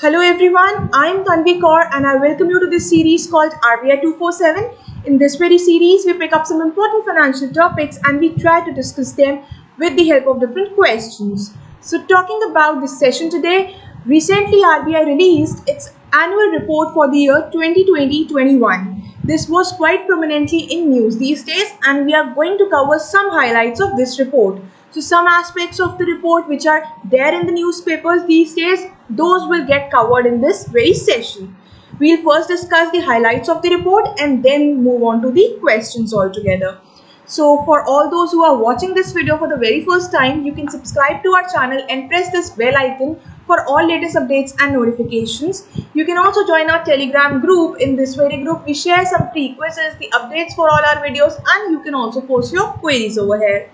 Hello everyone, I am Tanvi Kaur and I welcome you to this series called RBI 247. In this very series, we pick up some important financial topics and we try to discuss them with the help of different questions. So talking about this session today, recently RBI released its annual report for the year 2020-21. This was quite prominently in news these days and we are going to cover some highlights of this report. So some aspects of the report which are there in the newspapers these days, those will get covered in this very session. We'll first discuss the highlights of the report and then move on to the questions altogether. So for all those who are watching this video for the very first time, you can subscribe to our channel and press this bell icon for all latest updates and notifications. You can also join our telegram group. In this very group, we share some free quizzes, the updates for all our videos and you can also post your queries over here.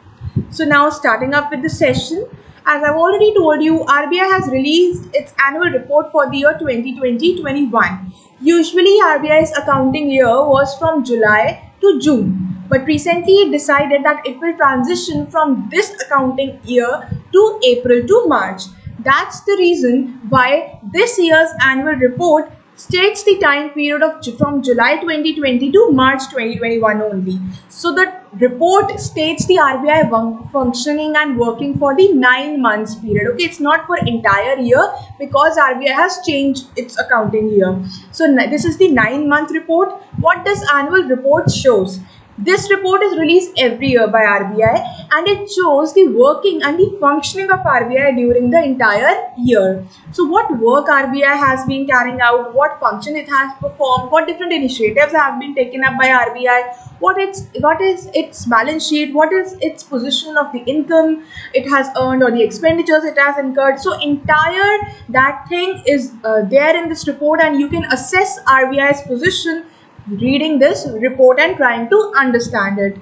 So now starting up with the session. As I've already told you, RBI has released its annual report for the year 2020-21. Usually RBI's accounting year was from July to June. But recently it decided that it will transition from this accounting year to April to March. That's the reason why this year's annual report states the time period of from July 2020 to March 2021 only. So the report states the RBI functioning and working for the nine months period. Okay, it's not for entire year because RBI has changed its accounting year. So this is the nine month report. What does annual report shows? This report is released every year by RBI and it shows the working and the functioning of RBI during the entire year. So what work RBI has been carrying out, what function it has performed, what different initiatives have been taken up by RBI, what its what is its balance sheet, what is its position of the income it has earned or the expenditures it has incurred. So entire that thing is uh, there in this report and you can assess RBI's position reading this report and trying to understand it.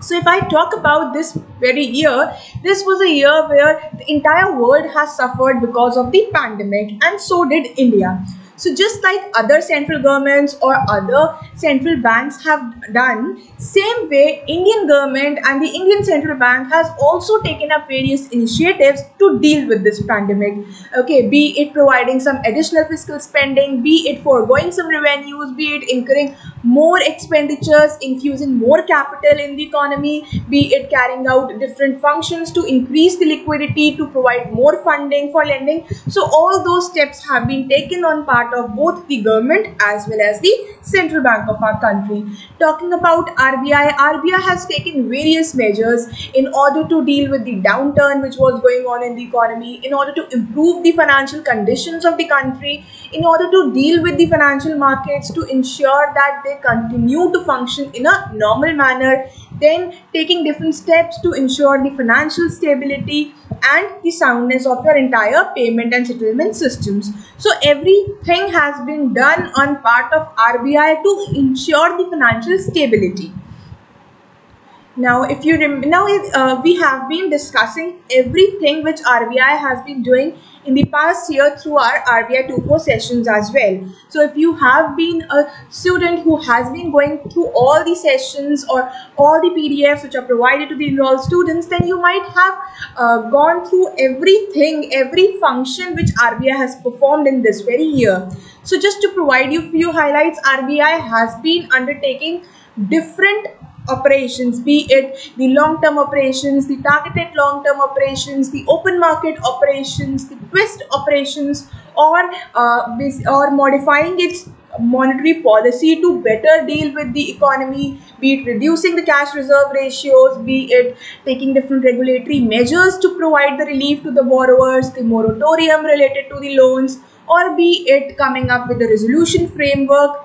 So if I talk about this very year, this was a year where the entire world has suffered because of the pandemic and so did India. So just like other central governments or other central banks have done, same way Indian government and the Indian Central Bank has also taken up various initiatives to deal with this pandemic. Okay, be it providing some additional fiscal spending, be it foregoing some revenues, be it incurring more expenditures, infusing more capital in the economy, be it carrying out different functions to increase the liquidity, to provide more funding for lending. So all those steps have been taken on part of both the government as well as the central bank of our country. Talking about RBI, RBI has taken various measures in order to deal with the downturn which was going on in the economy, in order to improve the financial conditions of the country, in order to deal with the financial markets to ensure that they continue to function in a normal manner, then taking different steps to ensure the financial stability and the soundness of your entire payment and settlement systems. So everything has been done on part of RBI to ensure the financial stability. Now, if you now uh, we have been discussing everything which RBI has been doing in the past year through our RBI 2.4 sessions as well. So if you have been a student who has been going through all the sessions or all the PDFs which are provided to the enrolled students, then you might have uh, gone through everything, every function which RBI has performed in this very year. So just to provide you few highlights, RBI has been undertaking different operations be it the long-term operations the targeted long-term operations the open market operations the twist operations or uh, or modifying its monetary policy to better deal with the economy be it reducing the cash reserve ratios be it taking different regulatory measures to provide the relief to the borrowers the moratorium related to the loans or be it coming up with a resolution framework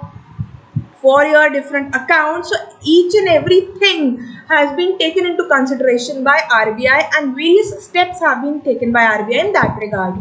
for your different accounts. So each and everything has been taken into consideration by RBI and various steps have been taken by RBI in that regard.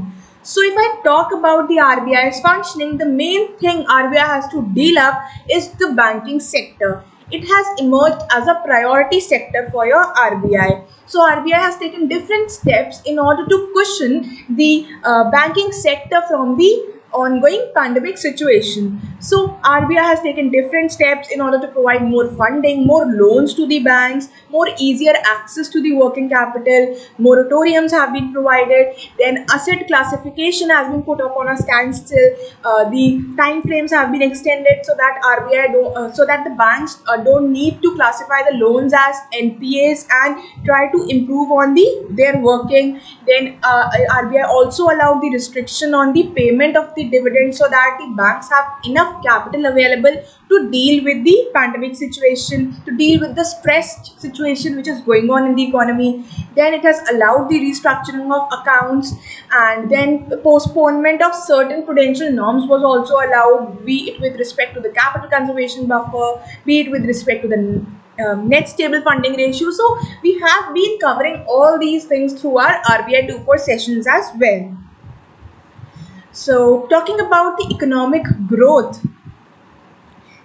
So if I talk about the RBI's functioning, the main thing RBI has to deal up is the banking sector. It has emerged as a priority sector for your RBI. So RBI has taken different steps in order to cushion the uh, banking sector from the ongoing pandemic situation. So RBI has taken different steps in order to provide more funding, more loans to the banks, more easier access to the working capital, moratoriums have been provided, then asset classification has been put up on a standstill, uh, the time frames have been extended so that RBI do, uh, so that the banks uh, don't need to classify the loans as NPAs and try to improve on the their working. Then uh, RBI also allowed the restriction on the payment of the dividend so that the banks have enough capital available to deal with the pandemic situation, to deal with the stressed situation which is going on in the economy. Then it has allowed the restructuring of accounts and then the postponement of certain prudential norms was also allowed, be it with respect to the capital conservation buffer, be it with respect to the um, net stable funding ratio. So we have been covering all these things through our RBI 2.4 sessions as well. So talking about the economic growth,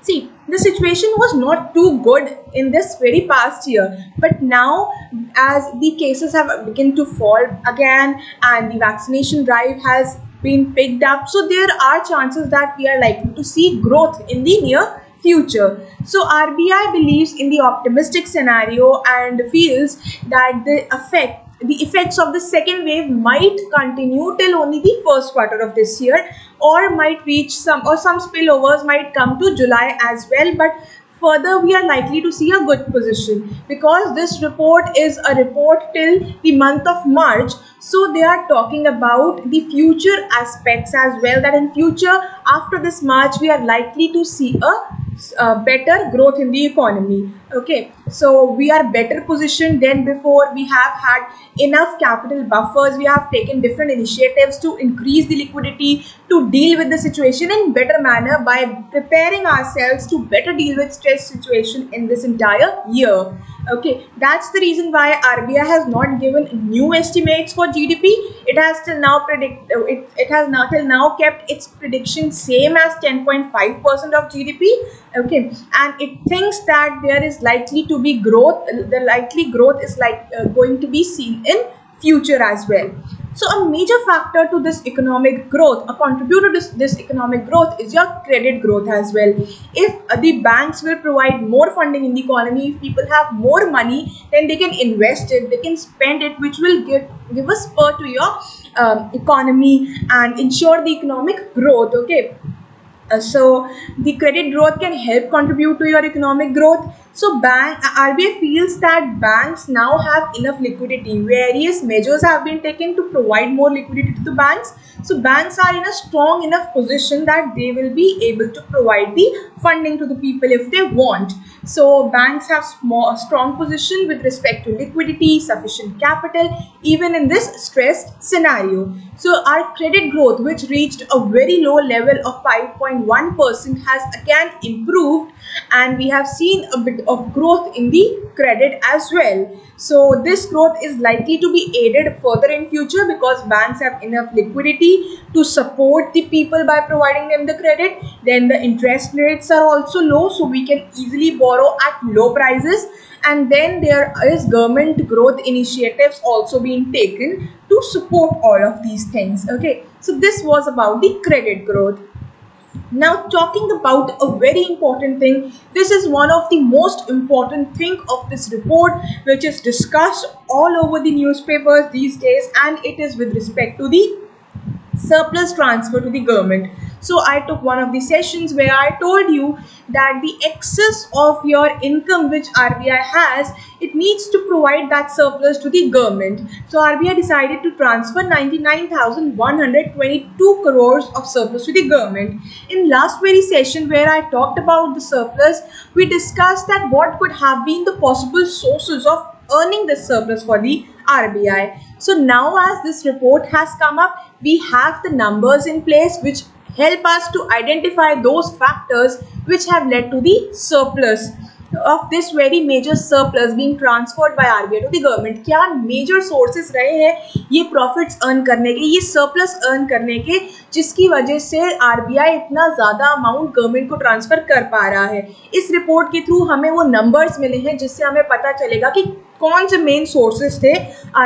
see the situation was not too good in this very past year but now as the cases have begun to fall again and the vaccination drive has been picked up so there are chances that we are likely to see growth in the near future. So RBI believes in the optimistic scenario and feels that the effect the effects of the second wave might continue till only the first quarter of this year or might reach some or some spillovers might come to July as well. But further we are likely to see a good position because this report is a report till the month of March. So they are talking about the future aspects as well that in future after this March we are likely to see a uh, better growth in the economy okay? So we are better positioned than before. We have had enough capital buffers. We have taken different initiatives to increase the liquidity to deal with the situation in better manner by preparing ourselves to better deal with stress situation in this entire year okay that's the reason why RBI has not given new estimates for GDP it has till now predict it, it has not till now kept its prediction same as 10.5 percent of GDP okay and it thinks that there is likely to be growth the likely growth is like uh, going to be seen in future as well so a major factor to this economic growth a contributor to this, economic growth is your credit growth as well. If uh, the banks will provide more funding in the economy if people have more money then they can invest it they can spend it which will give give a spur to your um, economy and ensure the economic growth okay? Uh, so the credit growth can help contribute to your economic growth so bank RBI feels that banks now have enough liquidity. Various measures have been taken to provide more liquidity to the banks. So banks are in a strong enough position that they will be able to provide the funding to the people if they want. So banks have small, strong position with respect to liquidity, sufficient capital, even in this stressed scenario. So our credit growth, which reached a very low level of 5.1%, has again improved and we have seen a bit of growth in the credit as well. So this growth is likely to be aided further in future because banks have enough liquidity to support the people by providing them the credit. Then the interest rates are also low so we can easily borrow at low prices and then there is government growth initiatives also being taken to support all of these things okay so this was about the credit growth now talking about a very important thing this is one of the most important thing of this report which is discussed all over the newspapers these days and it is with respect to the surplus transfer to the government so I took one of the sessions where I told you that the excess of your income which RBI has, it needs to provide that surplus to the government. So RBI decided to transfer 99,122 crores of surplus to the government. In last very session where I talked about the surplus, we discussed that what could have been the possible sources of earning the surplus for the RBI. So now as this report has come up, we have the numbers in place which help us to identify those factors which have led to the surplus of this very major surplus being transferred by RBI to the government क्या major sources रहे हैं ये profits earn करने के ये surplus earn करने के जिसकी वजह से RBI इतना ज़्यादा amount government को transfer कर पा रहा है इस report के through हमें वो numbers मिले हैं जिससे हमें पता चलेगा कि कौन से main sources थे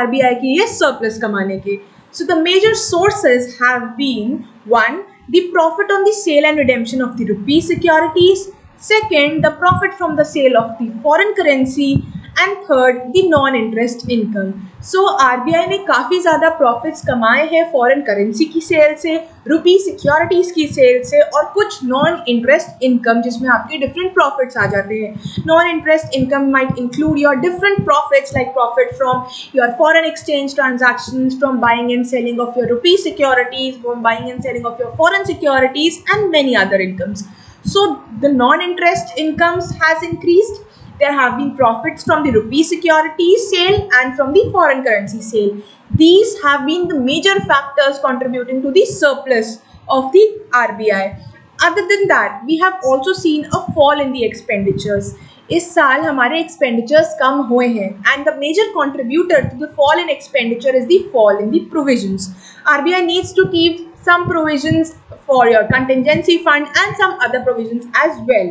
RBI की ये surplus कमाने के so the major sources have been one the profit on the sale and redemption of the rupee securities. Second, the profit from the sale of the foreign currency and third the non interest income so RBI ने काफ़ी ज़्यादा profits कमाए हैं foreign currency की sale से rupee securities की sale से और कुछ नॉन इंटरेस्ट इनकम जिसमें आपके डिफरेंट प्रॉफिट्स आ जाते हैं। Non interest income might include your different profits like profit from your foreign exchange transaction from buying and selling of your rupee securities from buying and selling of your foreign securities and many other incomes so, the non-interest incomes has increased there have been profits from the rupee securities sale and from the foreign currency sale. These have been the major factors contributing to the surplus of the RBI. Other than that, we have also seen a fall in the expenditures. इस साल हमारे expenditures कम हुए हैं and the major contributor to the fall in expenditure is the fall in the provisions RBI needs to keep some provisions for your contingency fund and some other provisions as well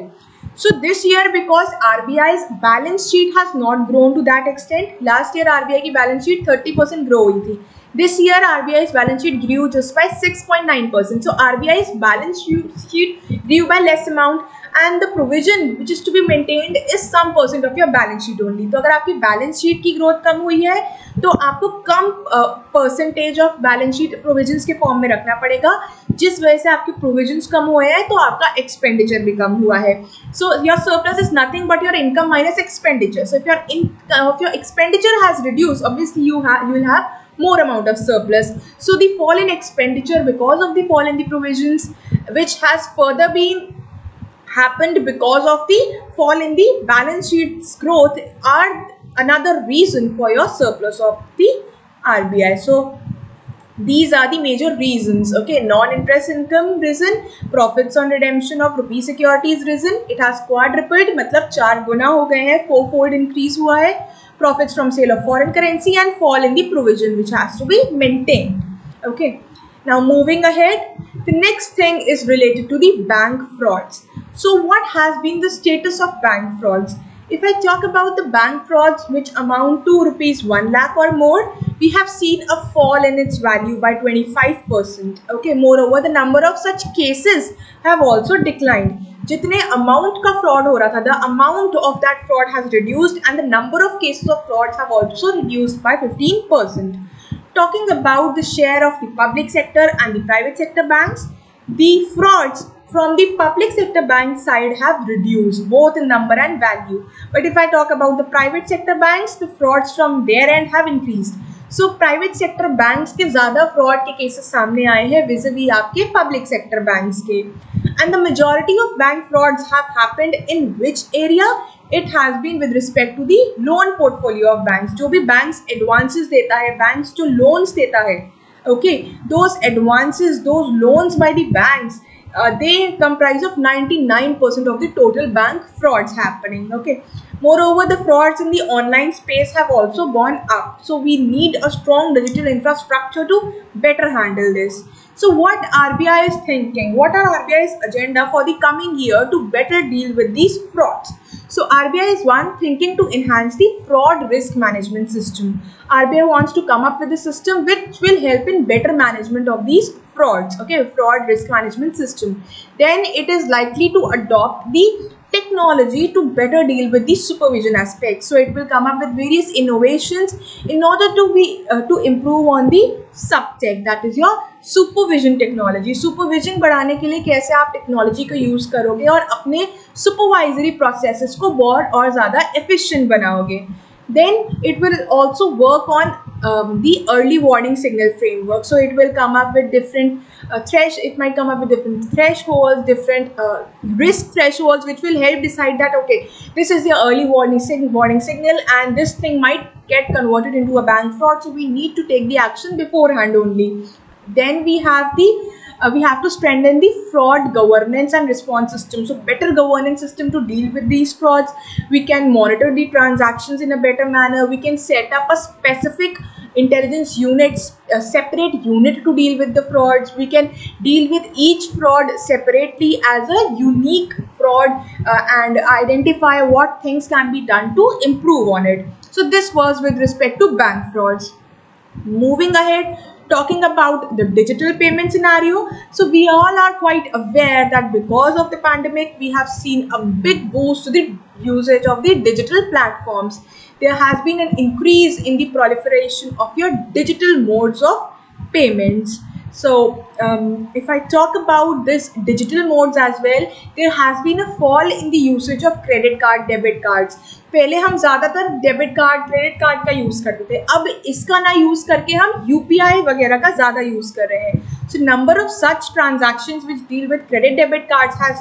so this year because RBI's balance sheet has not grown to that extent. Last year RBI की balance sheet 30% grow हुई थी. This year RBI's balance sheet grew just by 6.9%. So RBI's balance sheet grew by less amount and the provision which is to be maintained is some percent of your balance sheet only तो अगर आपकी balance sheet की growth कम हुई है तो आपको कम percentage of balance sheet provisions के फॉर्म में रखना पड़ेगा। जिस वजह से आपके प्रोविज़न कम हुए हैं तो आपका एक्सपेंडिचर भी कम हुआ है। So your surplus is nothing but your income minus expenditure so if your in your expenditure has reduce obviously you you have more amount of surplus. So, the fall in expenditure because of the fall in the provisions, which has further been happened because of the fall in the balance sheet's growth are another reason for your surplus of the RBI. So these are the major reasons okay non-interest income risen profits on redemption of rupee securities risen it has quadrupled मतलब चार गुना हो गए हैं four fold increase हुआ है profits from sale of foreign currency and fall in the provision which has to be maintained okay now moving ahead the next thing is related to the bank frauds so what has been the status of bank frauds? If I talk about the bank frauds which amount to rupees 1 lakh or more, we have seen a fall in its value by 25%. Okay, moreover, the number of such cases have also declined. जितने amount का fraud हो रहा था, the amount of that fraud has reduced and the number of cases of frauds have also reduced by 15%. Talking about the share of the public sector and the private sector banks, the frauds from the public sector bank side have reduced both in number and value. But if I talk about the private sector banks, the frauds from their end have increased. So private sector banks के ज़्यादा fraud के cases सामने आए हैं विजिबी आपके public sector banks के and the majority of bank frauds have happened in which area it has been with respect to the loan portfolio of banks जो भी बैंक्स एडवांसेस देता है बैंक्स जो लोन्स देता है okay those advances those loans by the banks uh, they comprise of 99% of the total bank frauds happening okay? Moreover the frauds in the online space have also gone up. So we need a strong digital infrastructure to better handle this. So what RBI is thinking? What are RBI's agenda for the coming year to better deal with these frauds? So RBI is one thinking to enhance the fraud risk management system. RBI wants to come up with a system which will help in better management of these frauds okay fraud risk management system then it is likely to adopt the technology to better deal with the supervision aspect so it will come up with various innovations in order to be uh, to improve on the subtech that is your supervision technology supervision बढ़ाने के लिए कैसे आप technology का use करोगे और अपने supervisory processes को बहुत और ज़्यादा एफिशिएंट बनाओगे then it will also work on um, the early warning signal framework. So it will come up with different uh, thresh it might come up with different thresholds different uh, risk thresholds which will help decide that okay this is the early warning, sig warning signal and this thing might get converted into a bank fraud. So we need to take the action beforehand only. Then we have the uh, we have to strengthen the fraud governance and response system. So better governance system to deal with these frauds. We can monitor the transactions in a better manner. We can set up a specific intelligence units, a separate unit to deal with the frauds. We can deal with each fraud separately as a unique fraud uh, and identify what things can be done to improve on it. So this was with respect to bank frauds. Moving ahead, talking about the digital payment scenario. So we all are quite aware that because of the pandemic, we have seen a big boost to the usage of the digital platforms. There has been an increase in the proliferation of your digital modes of payments. So um, if I talk about this digital modes as well, there has been a fall in the usage of credit card, debit cards. पहले हम ज़्यादातर debit card credit card का use करते थे। अब इसका ना use करके हम यूपीआई वगैरह का ज़्यादा यूज़ कर रहे हैं। So number of such transaction which deal with credit debit card है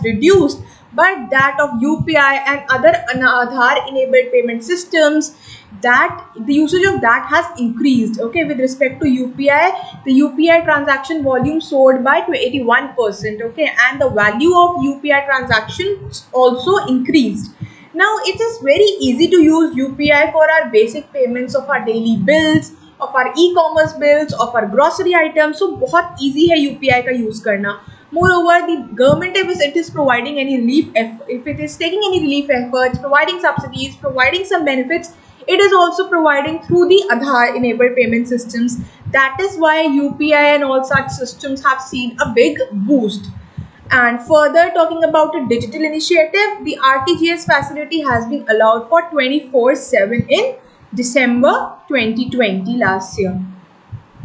but that of U P I and other Aadhaar enabled payment systems that the usage of that has increase okay with respect to U P I the U P I transaction volume soared by two eighty one percent okay and the value of U P I transaction also increase now it is very easy to use UPI for our basic payments of our daily bills, of our e-commerce bills, of our grocery items. So बहुत easy है UPI का use करना. Moreover, the government if it is providing any relief, if it is taking any relief efforts, providing subsidies, providing some benefits, it is also providing through the Aadhaar enabled payment systems. That is why UPI and all such systems have seen a big boost. And further talking about a digital initiative, the RTGS facility has been allowed for 24-7 in December 2020 last year.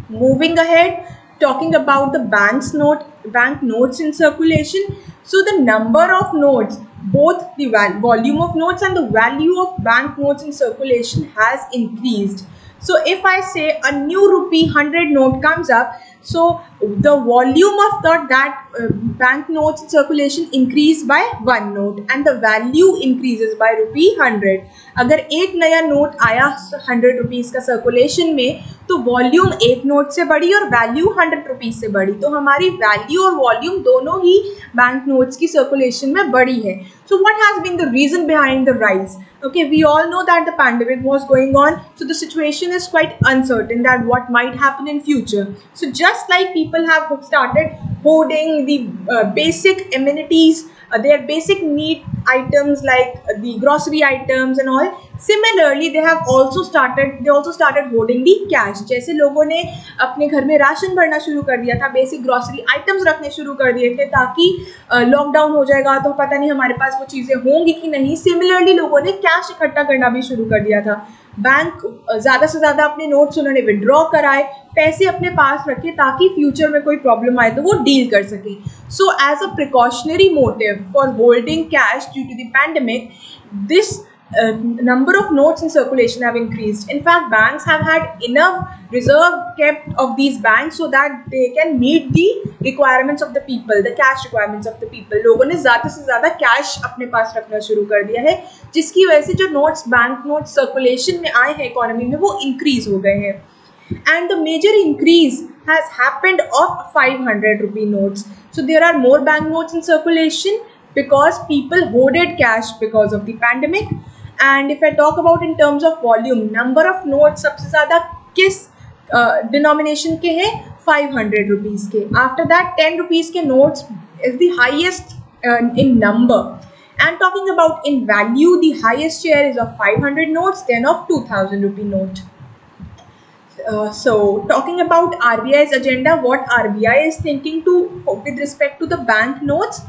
Moving ahead, talking about the bank's note, bank notes in circulation. So the number of notes, both the volume of notes and the value of bank notes in circulation has increased. So if I say a new rupee 100 note comes up, so the volume of the, that uh, bank notes circulation increase by one note and the value increases by rupee 100. अगर एक नया note आया hundred rupees का circulation में तो volume एक note से बढ़ी और वैल्यू हंड्रेड रुपीज़ से बढ़ी तो हमारी वैल्यू और वॉल्यूम दोनों ही बैंक नोट्स की सर्कुलेशन में बढ़ी है so what has been the reason behind the rise okay we all know that the pandemic was going on so the situation is quite uncertain that what might happen in future so just like people have started hoarding the uh, basic amenities uh, their basic need items like the grocery items and all similarly, they have also started, they also started hoarding the cash. जैसे लोगों ने अपने घर में ration भरना शुरू कर दिया था बेसिक ग्रॉसरी आइटम्स रखने शुरू कर दिए थे ताकि लॉकडाउन हो जाएगा तो पता नहीं हमारे पास वो चीज़ें होंगी कि नहीं। सिमिलरली लोगों ने कैश इकट्ठा करना भी शुरू कर दिया था। बैंक ज़्यादा से ज़्यादा अपने नोट्स उन्होंने विड्रॉ कराए, पैसे अपने पास रखे ताकि फ्यूचर में कोई प्रॉब्लम आए तो वो डील कर सके। So as a precautionary motive for holding cash due to the pandemic this uh, number of notes in circulation have increased. In fact, banks have had enough reserve kept of these banks so that they can meet the requirements of the people, the cash requirements of the people. लोगों ने ज़्यादा से ज़्यादा cash अपने पास रखना शुरू कर दिया है जिसकी वजह से जो notes bank notes circulation में आए हैं economy में वो increase हो गए हैं and the major increase has happened of 500 rupee notes. So there are more bank notes in circulation because people hoarded cash because of the pandemic and if I talk about in terms of volume number of note सबसे ज़्यादा किस denomination uh, के हैं five hundred rupees के after that ten rupees के notes is the highest in number and talking about in value the highest share is of 500 notes then of 2000 rupee note uh, so talking about RBI's agenda what RBI is thinking to with respect to the bank notes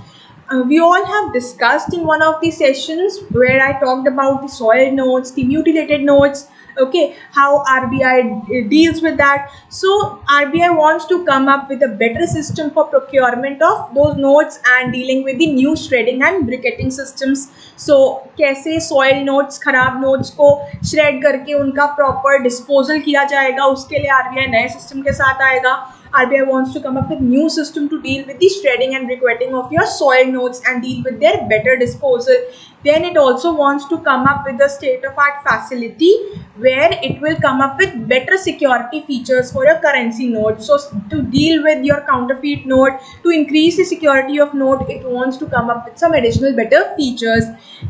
uh, we all have discussed in one of the sessions where I talked about the soil notes, the mutilated notes, okay, how RBI deals with that. So RBI wants to come up with a better system for procurement of those notes and dealing with the new shredding and briquetting systems. So कैसे soil notes, खराब notes को shred करके उनका proper disposal किया जाएगा उसके लिए RBI नए system के साथ आएगा RBI wants to come up with new system to deal with the shredding and briquetting of your soil notes and deal with their better disposal. Then it also wants to come up with a state-of-art facility where it will come up with better security features for your currency note. So to deal with your counterfeit note, to increase the security of note, it wants to come up with some additional better features.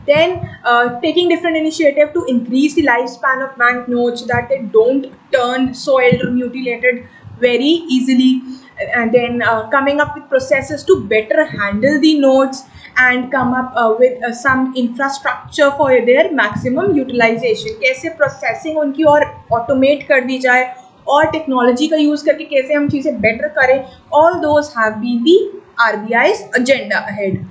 Then uh, taking different initiative to increase the lifespan of bank notes so that they don't turn soiled or mutilated very easily and then uh, coming up with processes to better handle the nodes and come up uh, with uh, some infrastructure for their maximum utilization कैसे processing उनकी और automate कर दी जाए और technology का use करके कैसे हम चीज़ें बेटर करें all those have been the R B eyes agenda ahead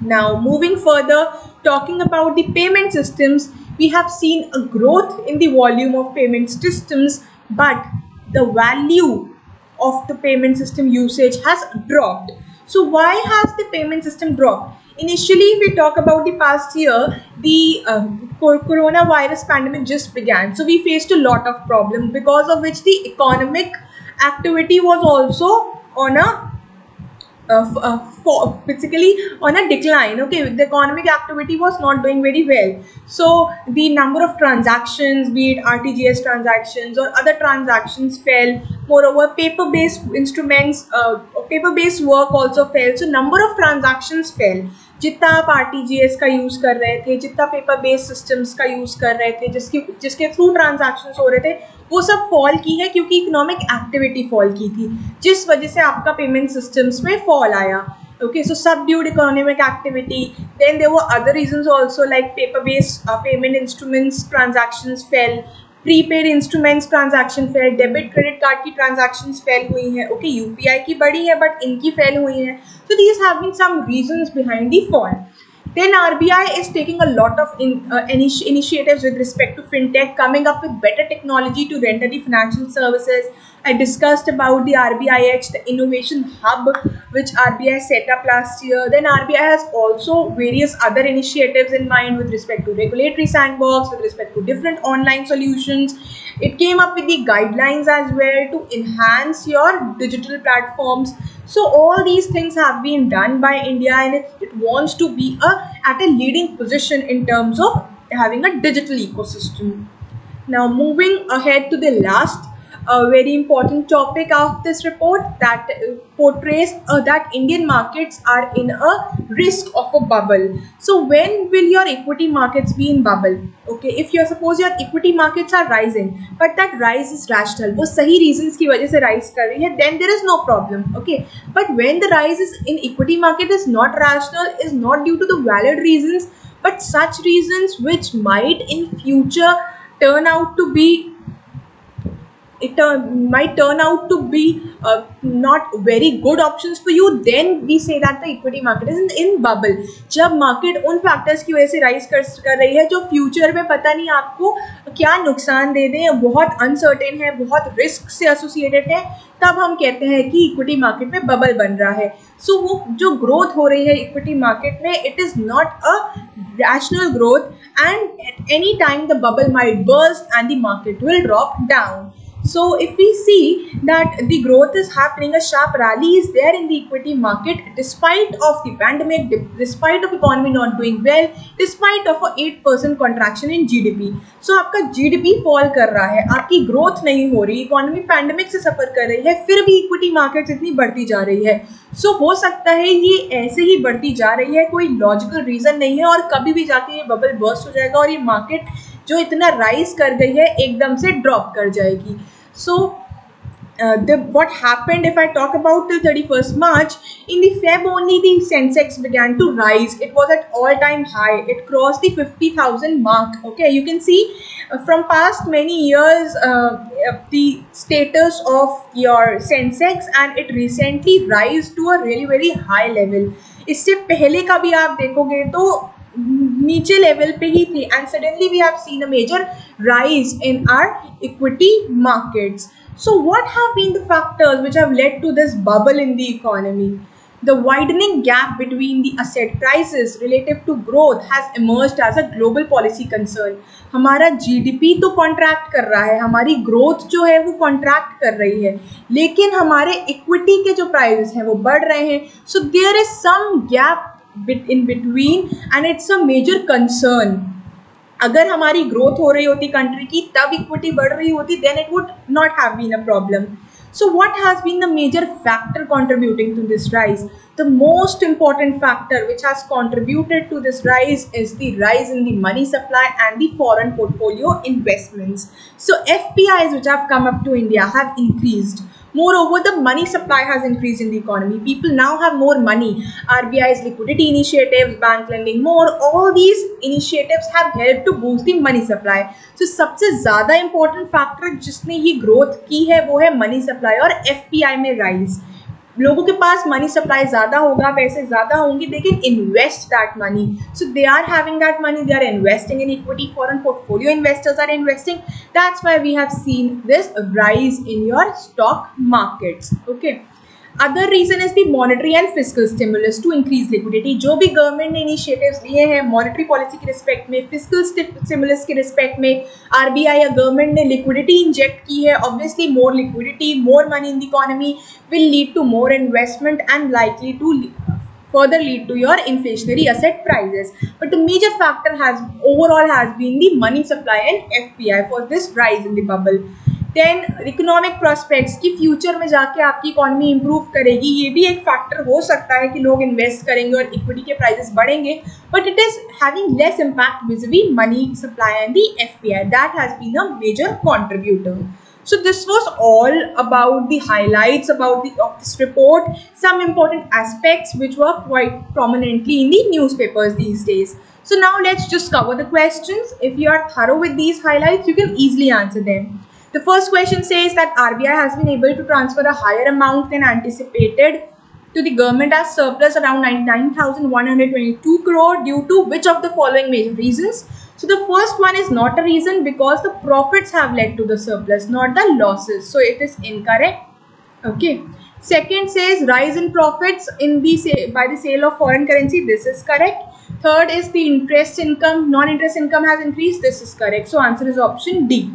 Now, moving further, talking about the payment systems, we have seen a growth in the volume of payment systems, but the value of the payment system usage has dropped. So, why has the payment system dropped? Initially, if we talk about the past year, the um, coronavirus pandemic just began. So, we faced a lot of problems because of which the economic activity was also on a uh, uh, for basically on a decline okay the economic activity was not doing very well so the number of transactions be it rtgs transactions or other transactions fell moreover paper based instruments uh, paper based work also fell so number of transactions fell जितना आप are का use कर रहे थे जितना paper based systems का use कर रहे थे जिसकी जिसके थ्रू ट्रांजैक्शंस हो रहे थे वो सब फॉल की है क्योंकि इकोनॉमिक एक्टिविटी फॉल की थी। जिस वजह से आपका पेमेंट सिस्टम्स में फॉल आया। Okay so subdued economic activity then there वो other reason also like paper based payment instruments transaction fail prepaid instruments transaction fail debit credit card की ट्रांजेक्शन फेल हुई हैं। ओके यू पी आई की बड़ी है but इनकी fail हुई हैं। So these have been some reasons behind the fall then RBI is taking a lot of in, uh, initi initiatives with respect to fintech coming up with better technology to render the financial services I discussed about the RBIH, the innovation hub, which RBI set up last year. Then RBI has also various other initiatives in mind with respect to regulatory sandbox, with respect to different online solutions. It came up with the guidelines as well to enhance your digital platforms. So all these things have been done by India and it, wants to be a, at a leading position in terms of having a digital ecosystem. Now moving ahead to the last a very important topic of this report that portrays uh, that Indian markets are in a risk of a bubble. So when will your equity markets be in bubble? Okay, if you suppose your equity markets are rising, but that rise is rational, वो सही reasons की वजह से rise कर रही है, then there is no problem. Okay, but when the rise is in equity market is not rational, is not due to the valid reasons, but such reasons which might in future turn out to be it uh, might turn out to be uh, not very good options for you then we say that the equity market is in, in bubble. जब market उन factors की वजह से rise कर कर रही है जो future में पता नहीं आपको क्या नुकसान दे दें बहुत uncertain है बहुत risk से associated है तब हम कहते हैं कि इक्विटी मार्केट में बबल बन रहा है। सो so, वो जो ग्रोथ हो रही है इक्विटी मार्केट में it is not a rational growth and at any time the bubble might burst and the market will drop down So if we see that the growth is happening, a sharp rally is there in the equity market despite of the pandemic, despite of economy not doing well, despite of a 8% contraction in GDP. So आपका GDP fall कर रहा है, आपकी growth नहीं हो रही, economy pandemic से सफ़र कर रही है, फिर भी equity market इतनी बढ़ती जा रही है. So हो सकता है ये ऐसे ही बढ़ती जा रही है, कोई logical reason नहीं है और कभी भी जाके ये bubble burst हो जाएगा और ये market जो इतना राइज कर गई है एकदम से ड्रॉप कर जाएगी सो uh, the what happened if I talk about till 31st March in the Feb only the Sensex began to rise it was at all time high it crossed the 50,000 mark okay you can see uh, from past many years uh, the status of your Sensex and it recently rise to a really very high level इससे पहले का भी आप देखोगे तो नीचे level पे ही थे. And suddenly we have seen a major rise in our equity markets so what have been the factors which have led to this bubble in the economy the widening gap between the asset prices relative to growth has emerge as a global policy concern हमारा GDP तो contract कर रहा है. हमारी growth जो है वो contract कर रही है. लेकिन हमारे इक्विटी के जो प्राइजेस हैं वो बढ़ रहे हैं. So there is some gap in between and it's a major concern अगर हमारी ग्रोथ हो रही होती कंट्री की तब इक्विटी बढ़ रही होती then it would not have been a problem so what has been the major factor contributing to this rise the most important factor which has contributed to this rise is the rise in the money supply and the foreign portfolio investments so fpis which have come up to india have increased Moreover, the money supply has increased in the economy. People now have more money. RBI's liquidity initiatives, bank lending more, all these initiatives have helped to boost the money supply. So सबसे ज़्यादा important factor जिसने ये growth की है वो है money supply और FPI में rise. लोगों के पास मनी सप्लाई ज़्यादा होगा, पैसे ज़्यादा होंगे they can invest that money so they are having that money they are investing in equity foreign portfolio investors are investing that's why we have seen this rise in your stock markets okay other reason is the monetary and physical stimulus to increase liquidity जो भी government ने initiative लिए हैं monetary policy के respect में physical stimulus के respect में R B I या गवर्नमेंट ने लिक्विडिटी इंजेक्ट की है obviously more liquidity more money in the economy will lead to more investment and likely to further lead to your inflationary asset prices. But the major factor has, overall has been the money supply and fpi for this rise in the bubble. Then economic prospects की future में जाके आपकी economy improve करेगी ये भी एक factor हो सकता है कि लोग इन्वेस्ट करेंगे और इक्विटी के प्राइजेस बढ़ेंगे but it is having less impact vis-a-vis money supply and the F P I that has been a major contributor so this was all about the highlights about the of this report some important aspects which work quite prominently in the newspapers these days so now let's just cover the questions. If you are thorough with these highlights, you can easily answer. The first question says that RBI has been able to transfer a higher amount than anticipated to the government as surplus around 99,122 crore due to which of the following major reasons? So the first one is not a reason because the profits have led to the surplus, not the losses. So it is incorrect. Okay. Second says rise in profits in the by the sale of foreign currency. This is correct. Third is the interest income, non-interest income has increased. This is correct. So answer is option D.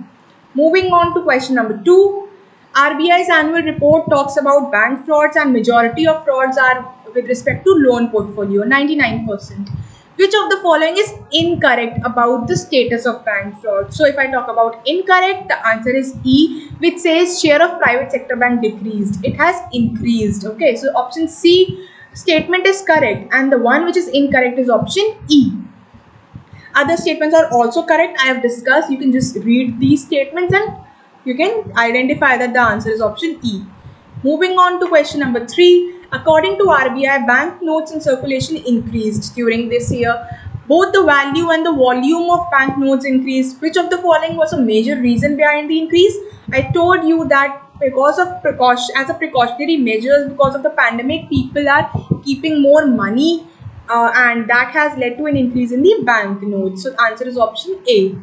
Moving on to question number two. RBI's annual report talks about bank frauds and majority of frauds are with respect to loan portfolio, 99%. Which of the following is incorrect about the status of bank fraud? So if I talk about incorrect, the answer is E, which says share of private sector bank decreased. It has increased. Okay, so option C statement is correct and the one which is incorrect is option E. Other statements are also correct. I have discussed. You can just read these statements and you can identify that the answer is option E. Moving on to question number 3. According to RBI, bank notes in circulation increased during this year. Both the value and the volume of bank notes increased. Which of the following was a major reason behind the increase? I told you that because of precaution, as a precautionary measures, because of the pandemic, people are keeping more money uh, and that has led to an increase in the bank notes. So answer is option A.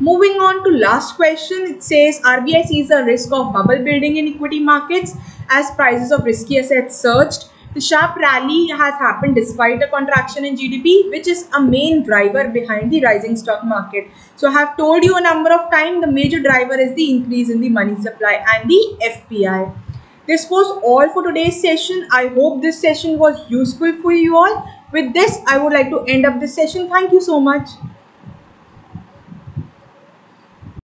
Moving on to last question, it says RBI sees a risk of bubble building in equity markets as prices of risky assets surged. The sharp rally has happened despite a contraction in GDP, which is a main driver behind the rising stock market. So I have told you a number of times, the major driver is the increase in the money supply and the FPI. This was all for today's session. I hope this session was useful for you all. With this, I would like to end up this session. Thank you so much.